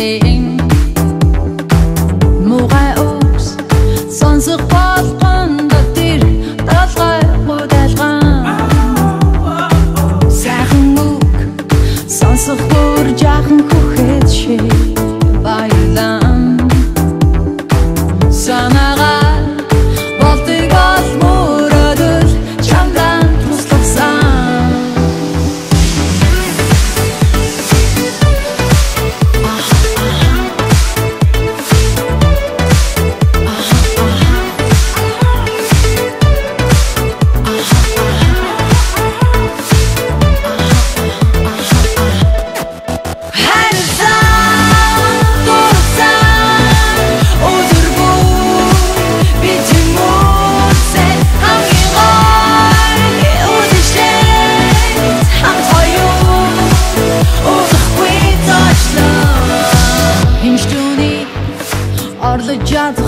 saying Johnson.